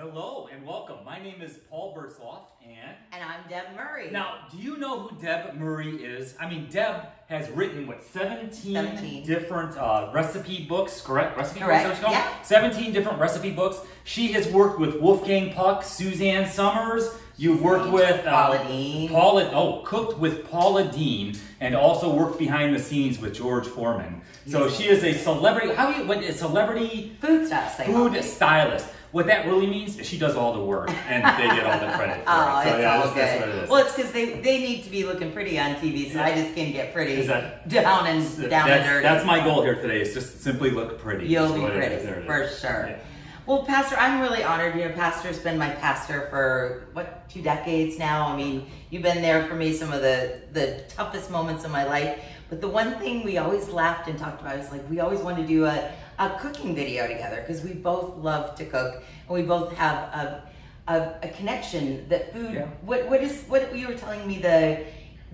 Hello and welcome. My name is Paul Burtzlaff and And I'm Deb Murray. now, do you know who Deb Murray is? I mean, Deb has written what 17, 17. different uh, recipe books, correct? Recipe Correct, books, yeah. 17 different recipe books. She has worked with Wolfgang Puck, Suzanne Somers. You've worked with uh, Paula Deen. Paula, oh, cooked with Paula Deen, and also worked behind the scenes with George Foreman. So she is a celebrity. How do you? What a celebrity Food. Say food stylist. What that really means is she does all the work and they get all the credit for Oh, it. So it's yeah, all that's, good. that's what it is. Well, it's because they, they need to be looking pretty on TV, so I just can't get pretty Is that- down and down and dirty. that's my goal here today is just simply look pretty. You'll be pretty. For sure. Yeah. Well, Pastor, I'm really honored. You know, Pastor's been my pastor for what two decades now. I mean, you've been there for me some of the the toughest moments of my life. But the one thing we always laughed and talked about is like we always wanted to do a, a cooking video together because we both love to cook and we both have a a, a connection that food. Yeah. What what is what you were telling me the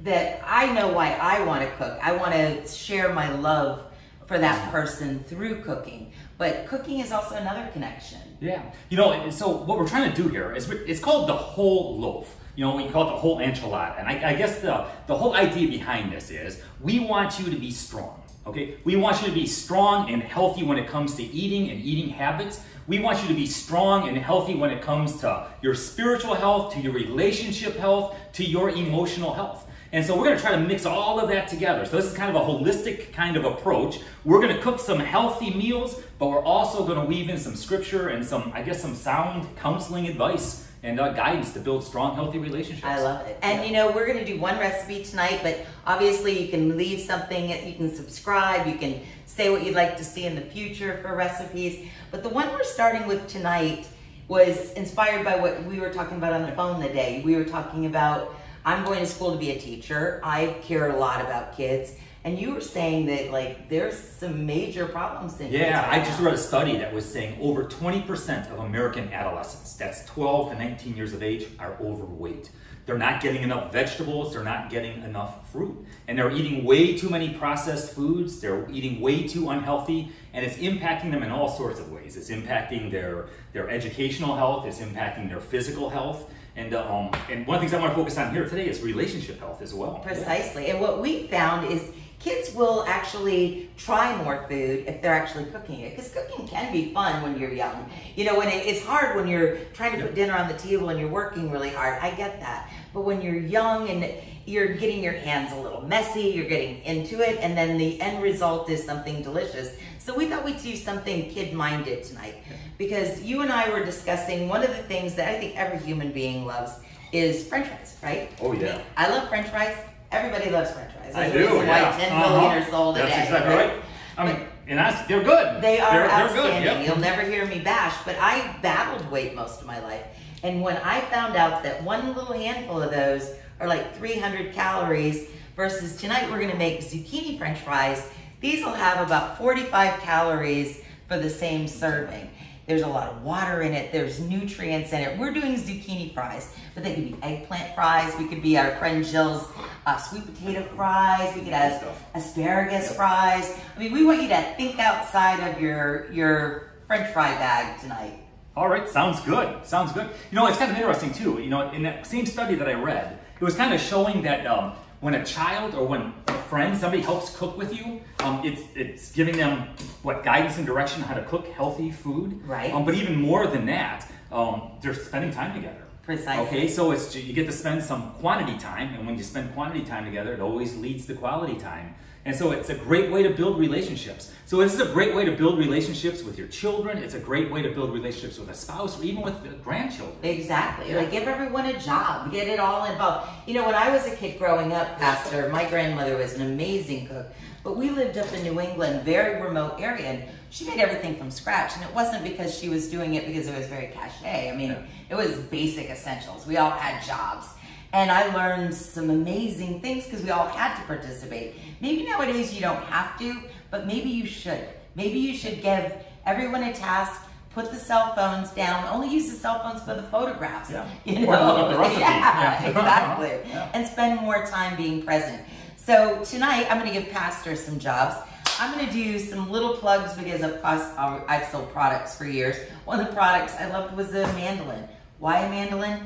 that I know why I want to cook. I want to share my love for that person through cooking. But cooking is also another connection. Yeah. You know, so what we're trying to do here is it's called the whole loaf. You know, we call it the whole enchilada. And I, I guess the, the whole idea behind this is we want you to be strong. Okay? We want you to be strong and healthy when it comes to eating and eating habits. We want you to be strong and healthy when it comes to your spiritual health, to your relationship health, to your emotional health. And so we're going to try to mix all of that together. So this is kind of a holistic kind of approach. We're going to cook some healthy meals, but we're also going to weave in some scripture and some, I guess, some sound counseling advice and uh, guidance to build strong, healthy relationships. I love it. And you know, we're going to do one recipe tonight, but obviously you can leave something, you can subscribe, you can say what you'd like to see in the future for recipes. But the one we're starting with tonight was inspired by what we were talking about on the phone the day. We were talking about I'm going to school to be a teacher. I care a lot about kids. And you were saying that like there's some major problems in Yeah, right I just read a study that was saying over 20% of American adolescents, that's 12 to 19 years of age, are overweight. They're not getting enough vegetables, they're not getting enough fruit. And they're eating way too many processed foods, they're eating way too unhealthy, and it's impacting them in all sorts of ways. It's impacting their, their educational health, it's impacting their physical health. And, um, and one of the things I want to focus on here today is relationship health as well. Precisely. And what we found is kids will actually try more food if they're actually cooking it. Because cooking can be fun when you're young. You know, when it, it's hard when you're trying to put dinner on the table and you're working really hard. I get that. But when you're young and you're getting your hands a little messy, you're getting into it, and then the end result is something delicious. So we thought we'd do something kid-minded tonight. Because you and I were discussing one of the things that I think every human being loves is french fries, right? Oh, yeah. I love french fries. Everybody loves french fries. I There's a do, yeah. Why 10 Uh-huh. billion are sold a That's day. exactly right. I mean, and that's, they're good. They are they're, outstanding. They're good. Yep. You'll never hear me bash, but I battled weight most of my life. And when I found out that one little handful of those are like 300 calories versus tonight we're gonna make zucchini french fries, these will have about 45 calories for the same serving. There's a lot of water in it, there's nutrients in it. We're doing zucchini fries, but they could be eggplant fries, we could be our friend Jill's uh, sweet potato fries, we could have asparagus fries. I mean, we want you to think outside of your your French fry bag tonight. All right, sounds good. Sounds good. You know, it's kind of interesting too. You know, in that same study that I read, it was kind of showing that um, when a child or when a friend, somebody helps cook with you, um, it's it's giving them what guidance and direction on how to cook healthy food. Right. Um, but even more than that, um, they're spending time together. Precisely. Okay, so it's you get to spend some quantity time, and when you spend quantity time together, it always leads to quality time. And so it's a great way to build relationships. So this is a great way to build relationships with your children. It's a great way to build relationships with a spouse or even with the grandchildren. Exactly. Like give everyone a job. Get it all involved. You know, when I was a kid growing up, Pastor, my grandmother was an amazing cook. But we lived up in New England, very remote area, and she made everything from scratch. And it wasn't because she was doing it because it was very cachet. I mean, Yeah. it was basic essentials. We all had jobs. And I learned some amazing things because we all had to participate. Maybe nowadays you don't have to, but maybe you should. Maybe you should give everyone a task, put the cell phones down, only use the cell phones for the photographs. Yeah. You Or know? look up the recipe. Yeah, Yeah. exactly. Yeah. And spend more time being present. So tonight I'm going to give Pastor some jobs. I'm going to do some little plugs because of course I've sold products for years. One of the products I loved was a mandolin. Why a mandolin?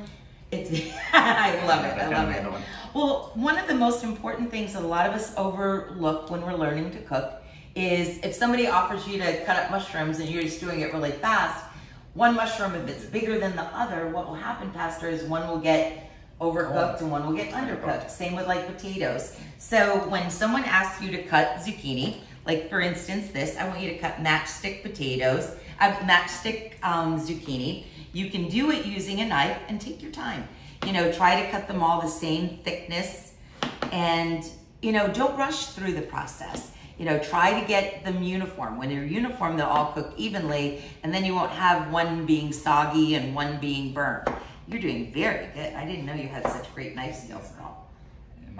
It's I love it. I love it. Well, one of the most important things that a lot of us overlook when we're learning to cook is if somebody offers you to cut up mushrooms and you're just doing it really fast, one mushroom, if it's bigger than the other, what will happen, Pastor, is one will get overcooked and one will get undercooked. Same with like potatoes. So when someone asks you to cut zucchini, like for instance this, I want you to cut matchstick potatoes, uh, matchstick um, zucchini. You can do it using a knife and take your time. You know, try to cut them all the same thickness and, you know, don't rush through the process. You know, try to get them uniform. When they're uniform, they'll all cook evenly, and then you won't have one being soggy and one being burnt. You're doing very good. I didn't know you had such great knife skills, Paul.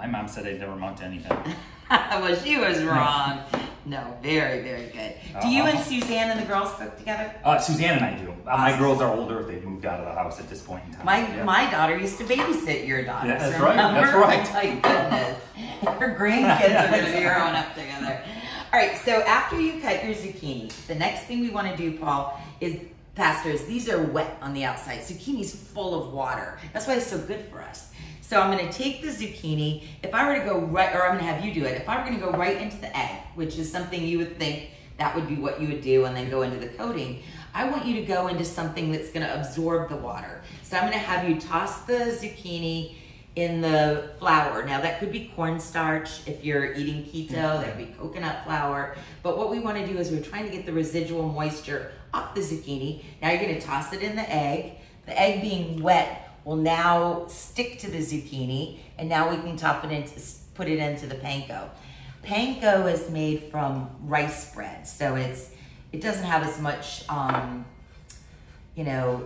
My mom said I'd never amount to anything. well, she was wrong. No, very, very good. Do you and Suzanne and the girls cook together? Uh, Suzanne and I do. Uh, my girls are older. They've moved out of the house at this point in time. My Yeah. my daughter used to babysit your daughter. Yeah, that's right, that's right. Oh my goodness. Her grandkids are going to be growing up together. All right, so after you cut your zucchini, the next thing we want to do, Paul, is pastors, these are wet on the outside. Zucchini's full of water. That's why it's so good for us. So I'm going to take the zucchini. If I were to go right, or I'm going to have you do it. If I were going to go right into the egg, which is something you would think that would be what you would do, and then go into the coating, I want you to go into something that's going to absorb the water. So I'm going to have you toss the zucchini in the flour. Now that could be cornstarch if you're eating keto, mm-hmm. that could be coconut flour. But what we want to do is we're trying to get the residual moisture off the zucchini. Now you're going to toss it in the egg. The egg being wet will now stick to the zucchini and now we can top it into put it into the panko. Panko is made from rice bread, so it's it doesn't have as much um, you know,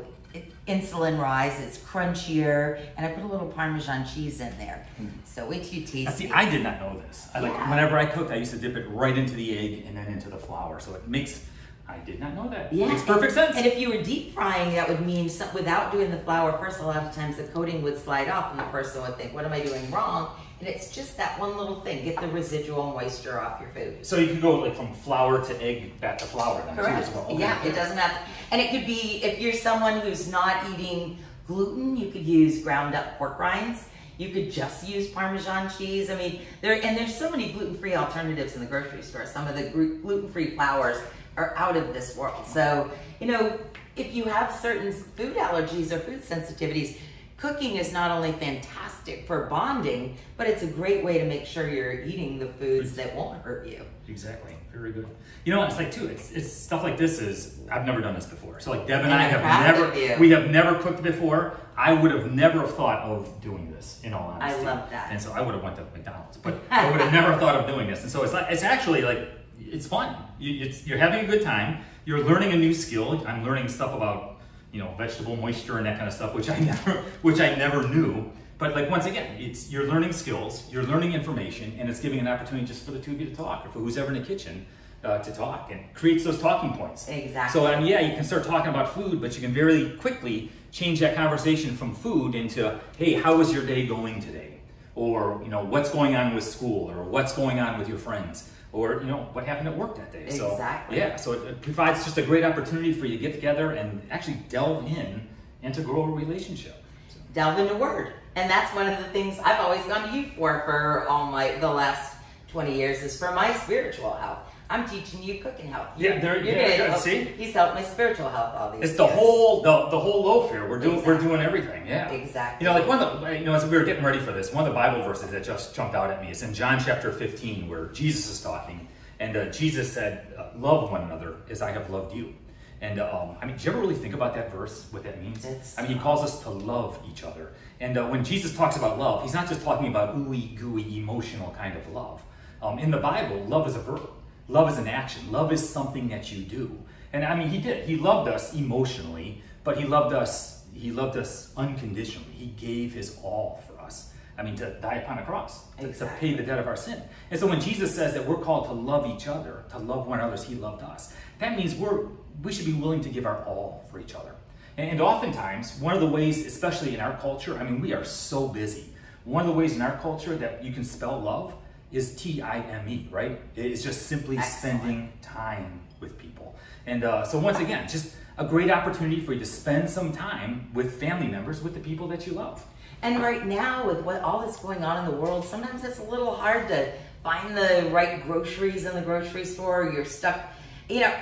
insulin rise. It's crunchier, and I put a little Parmesan cheese in there. So wait till you taste Now, see, it. I did not know this. I like whenever I cooked, I used to dip it right into the egg and then into the flour. So it makes. I did not know that. Yeah, makes perfect and, sense. And if you were deep frying, that would mean some, without doing the flour first, a lot of times the coating would slide off, and the person would think, "What am I doing wrong?" And it's just that one little thing: get the residual moisture off your food. so you could go like from flour to egg back to flour then too Correct. as well. Okay. Yeah, it doesn't have, and it could be if you're someone who's not eating gluten, you could use ground up pork rinds. You could just use Parmesan cheese. I mean, there and there's so many gluten-free alternatives in the grocery store. Some of the gluten-free flours are out of this world. So, you know, if you have certain food allergies or food sensitivities, cooking is not only fantastic for bonding, but it's a great way to make sure you're eating the foods that won't hurt you. Exactly. Very good. You know, it's like too. It's, it's stuff like this is I've never done this before. So like Deb and, And I have never you. we have never cooked before. I would have never thought of doing this. In all honesty. I love that. And so I would have went to McDonald's, but I would have never thought of doing this. And so it's like it's actually like it's fun. You, it's, you're having a good time. You're learning a new skill. I'm learning stuff about you know vegetable moisture and that kind of stuff, which I never which I never knew. But like once again, it's you're learning skills, you're learning information, and it's giving an opportunity just for the two of you to talk, or for who's ever in the kitchen uh, to talk, and creates those talking points. Exactly. So I mean, yeah, you can start talking about food, but you can very quickly change that conversation from food into, hey, how was your day going today? Or you know, what's going on with school, or what's going on with your friends, or you know, what happened at work that day. So Exactly. yeah, so it, it provides just a great opportunity for you to get together and actually delve in and to grow a relationship. So, delve into word and that's one of the things i've always gone to you for for all my the last 20 years is for my spiritual health i'm teaching you cooking health Yeah, there- You're yeah, yeah, see? he's helped my spiritual health all these It's the years. whole the, the whole loaf here. We're doing we're doing everything. Yeah. Exactly. You know, like one of the you know as we were getting ready for this, one of the Bible verses that just jumped out at me is in John chapter 15 where Jesus is talking, and uh, Jesus said, uh, "Love one another as I have loved you." And um, I mean, do you ever really think about that verse? What that means? It's- I mean, he calls us to love each other. And uh, when Jesus talks about love, he's not just talking about ooey gooey emotional kind of love. Um, in the Bible, love is a verb. Love is an action. Love is something that you do. And I mean, he did. He loved us emotionally, but he loved us. He loved us unconditionally. He gave his all for us. I mean, to die upon a cross, to- to pay the debt of our sin. And so when Jesus says that we're called to love each other, to love one another as he loved us, that means we're we should be willing to give our all for each other. And, and oftentimes, one of the ways, especially in our culture, I mean, we are so busy. One of the ways in our culture that you can spell love is T-I-M-E, right? It's just simply Excellent. spending time with people. And uh, so once again, just a great opportunity for you to spend some time with family members, with the people that you love. And right now, with what all that's going on in the world, sometimes it's a little hard to find the right groceries in the grocery store. You're stuck. You know,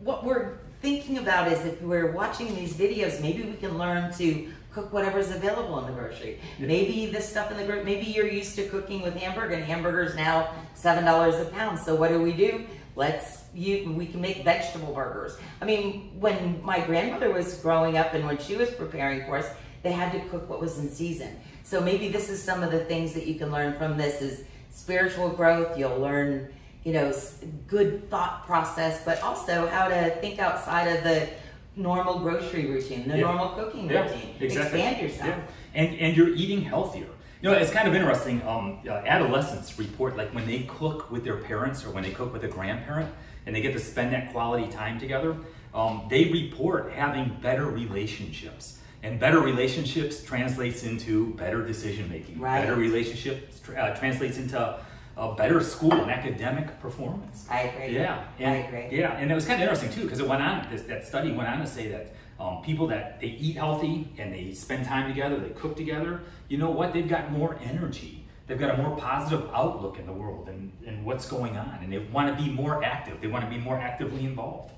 what we're thinking about is if we're watching these videos, maybe we can learn to cook whatever's available in the grocery. Maybe the stuff in the grocery, maybe you're used to cooking with hamburger and hamburger's now $7 a pound. So what do we do? Let's you we can make vegetable burgers. I mean, when my grandmother was growing up and when she was preparing for us, they had to cook what was in season. So maybe this is some of the things that you can learn from this is spiritual growth. You'll learn, you know, good thought process, but also how to think outside of the normal grocery routine, the Yeah. normal cooking Yeah, routine. exactly. Expand yourself. Yeah. And and you're eating healthier. You know, it's kind of interesting. Um, uh, adolescents report like when they cook with their parents or when they cook with a grandparent, and they get to spend that quality time together. Um, they report having better relationships, and better relationships translates into better decision making. Right. Better relationships tra- uh, translates into a better school and academic performance. I agree. Yeah, I agree. Yeah, and it was kind of interesting too because it went on. This, that study went on to say that um, people that they eat healthy and they spend time together, they cook together. You know what? They've got more energy. They've got a more positive outlook in the world and, and what's going on, and they want to be more active. They want to be more actively involved.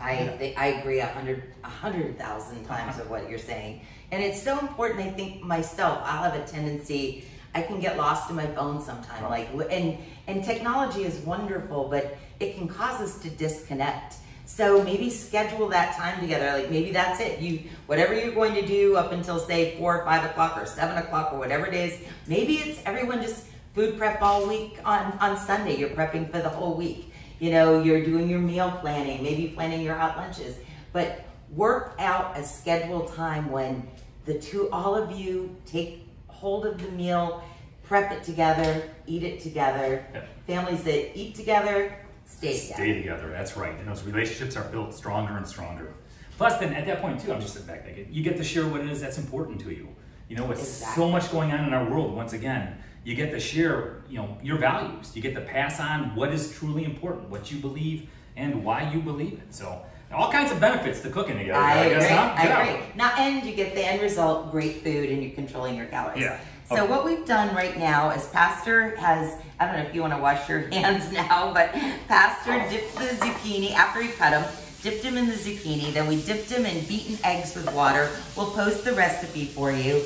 I thi- I agree a hundred a hundred thousand times of what you're saying, and it's so important. I think myself, I'll have a tendency. I can get lost in my phone sometime. Like, and and technology is wonderful, but it can cause us to disconnect. So maybe schedule that time together. Like maybe that's it. You whatever you're going to do up until say four or five o'clock or seven o'clock or whatever it is. Maybe it's everyone just food prep all week on on Sunday. You're prepping for the whole week. You know, you're doing your meal planning, maybe planning your hot lunches, but work out a scheduled time when the two, all of you take hold of the meal, prep it together, eat it together. Yeah. Families that eat together, stay together. Stay together. That's right. And those relationships are built stronger and stronger. Plus, then at that point too, I'm just sitting back thinking, you get to share what it is that's important to you. You know, with Exactly. so much going on in our world, once again, you get to share, you know, your values. You get to pass on what is truly important, what you believe, and why you believe it. So, all kinds of benefits to cooking together. I guess, agree. I Yeah. agree. Now, and you get the end result: great food, and you're controlling your calories. Yeah. So Okay. what we've done right now is Pastor has. I don't know if you want to wash your hands now, but Pastor oh. dipped the zucchini after he cut them. Dipped them in the zucchini. Then we dipped them in beaten eggs with water. We'll post the recipe for you.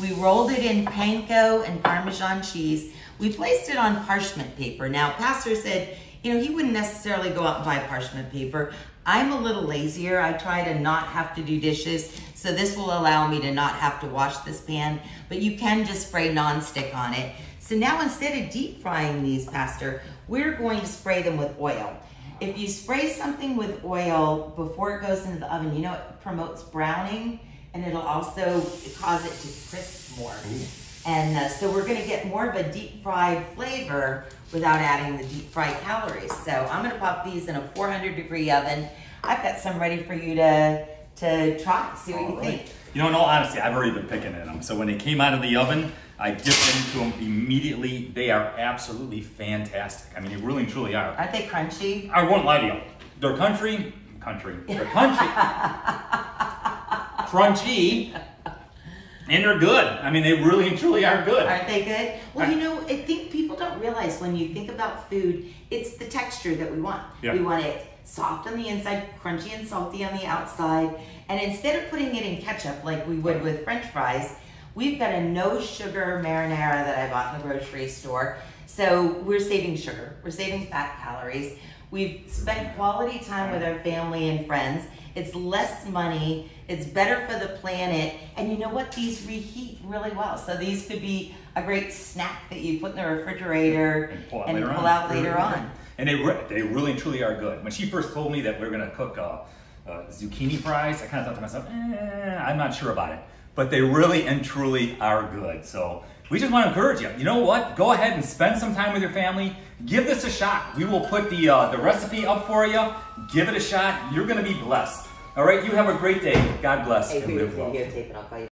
We rolled it in panko and Parmesan cheese. We placed it on parchment paper. Now, Pastor said, you know, he wouldn't necessarily go out and buy parchment paper. I'm a little lazier. I try to not have to do dishes, so this will allow me to not have to wash this pan, but you can just spray nonstick on it. So now instead of deep frying these, Pastor, we're going to spray them with oil. If you spray something with oil before it goes into the oven, you know it promotes browning and it'll also cause it to crisp more. Mm-hmm. And uh, so we're gonna get more of a deep fried flavor without adding the deep fried calories. So I'm gonna pop these in a 400 degree oven. I've got some ready for you to to try, see what you right. think. You know, in all honesty, I've already been picking at them. So when they came out of the oven, I dipped into them immediately. They are absolutely fantastic. I mean, they really and truly are. Aren't they crunchy? I won't lie to you. They're country, country, they're country, crunchy, and they're good. I mean, they really and truly are good. Aren't they good? Well, you know, I think people don't realize when you think about food, it's the texture that we want. Yeah. We want it soft on the inside, crunchy and salty on the outside. And instead of putting it in ketchup like we would with french fries, we've got a no sugar marinara that I bought in the grocery store. So we're saving sugar, we're saving fat calories. We've spent quality time with our family and friends. It's less money, it's better for the planet, and you know what? These reheat really well. So these could be a great snack that you put in the refrigerator and pull out and later pull on. out later on. And they re- they really and truly are good. When she first told me that we are gonna cook uh, uh, zucchini fries, I kind of thought to myself, eh, I'm not sure about it. But they really and truly are good. So we just want to encourage you. You know what? Go ahead and spend some time with your family. Give this a shot. We will put the uh, the recipe up for you. Give it a shot. You're gonna be blessed. All right. You have a great day. God bless Hey, and live well.